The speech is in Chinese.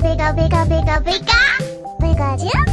贝高贝高贝高贝高，贝高家。